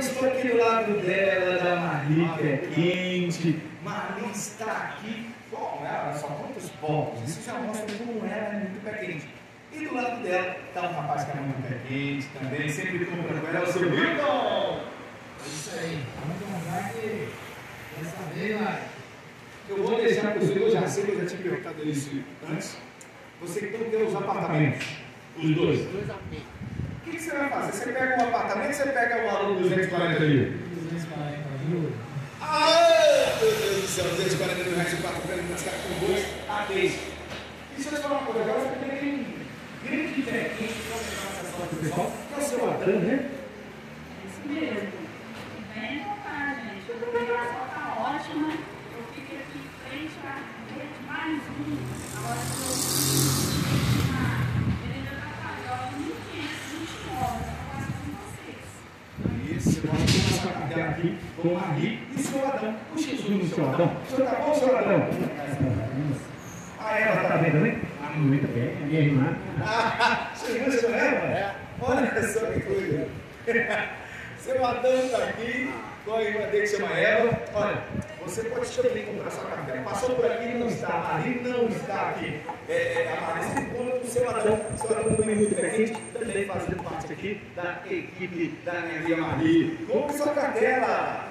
estou aqui do lado dela, da Marli, que é quente. Marli está aqui com ela, só quantos povos. Isso já mostra como ela é muito pé quente. E do lado dela está um rapaz que é muito pé quente também, sempre compra com ela o seu Hilton. É isso aí, vamos mostrar que dessa vez, vai. Eu vou deixar para o senhor, eu já sei que eu já tinha perguntado isso antes. Você que tem os apartamentos, os dois. Dois amigos. O que, que você vai fazer? Você pega um apartamento ou você pega um aluno 240 mil? 240 mil. Ah, meu Deus do céu, 240 mil reais, 4 prêmios, os caras com dois, a três. E deixa eu te falar uma coisa, agora você tem grande diferença para essa sessão do pessoal, que é o seu Adão, né? Isso mesmo. Vem vontade, gente. A programação tá ótima. Eu fiquei aqui em frente à rede mais um. Agora estou cartela aqui com o Marli e o seu Adão. Puxa o zoom no seu Adão. O senhor tá bom, seu Adão? Ah, ela tá bem também? Ah, muito bem, é minha irmã. Ah, sua irmã chama ela? Olha só que coisa. Seu Adão está aqui com a irmã dele que chama Eva. Olha, você pode também comprar sua carteira. Passou por aqui e não está. A Maria não está aqui. É, é, a se encontra com o seu Adão. Seu Adão também muito presente, também fazendo parte aqui da equipe da Maria Maria. Compre sua cartela.